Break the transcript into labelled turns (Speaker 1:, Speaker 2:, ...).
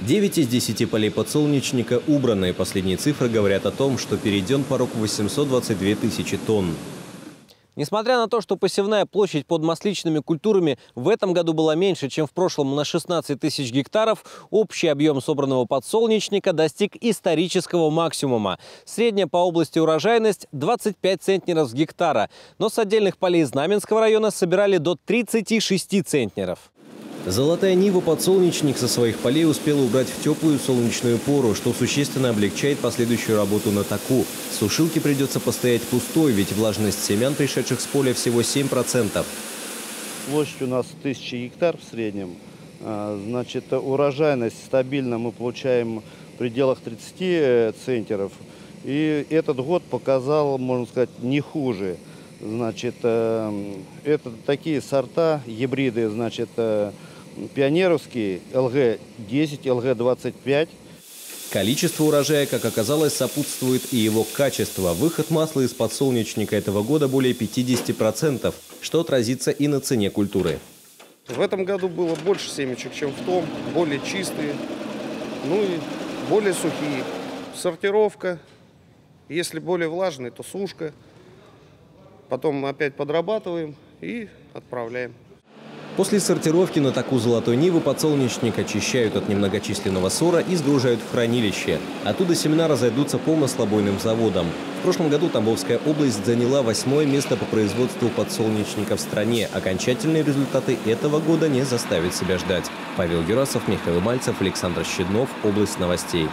Speaker 1: 9 из 10 полей подсолнечника убраны. Последние цифры говорят о том, что перейден порог 822 тысячи тонн.
Speaker 2: Несмотря на то, что посевная площадь под масличными культурами в этом году была меньше, чем в прошлом на 16 тысяч гектаров, общий объем собранного подсолнечника достиг исторического максимума. Средняя по области урожайность 25 центнеров с гектара, но с отдельных полей Знаменского района собирали до 36 центнеров.
Speaker 1: Золотая Нива подсолнечник со своих полей успела убрать в теплую солнечную пору, что существенно облегчает последующую работу на таку. Сушилке придется постоять пустой, ведь влажность семян, пришедших с поля, всего 7%.
Speaker 3: Площадь у нас 1000 гектар в среднем. А, Значит, урожайность стабильно мы получаем в пределах 30 центнеров. И этот год показал, можно сказать, не хуже. Значит, э, это такие сорта, гибриды, значит, э, пионеровские ЛГ-10, ЛГ-25.
Speaker 1: Количество урожая, как оказалось, сопутствует и его качество. Выход масла из подсолнечника этого года более 50%, что отразится и на цене культуры.
Speaker 4: В этом году было больше семечек, чем в том, более чистые, ну и более сухие. Сортировка, если более влажные, то сушка. Потом опять подрабатываем и отправляем.
Speaker 1: После сортировки на таку золотой нивы подсолнечник очищают от немногочисленного сора и сгружают в хранилище. Оттуда семена разойдутся по маслобойным заводам. В прошлом году Тамбовская область заняла восьмое место по производству подсолнечника в стране. Окончательные результаты этого года не заставят себя ждать. Павел Юрасов, Михаил Мальцев, Александр Щеднов. Область новостей.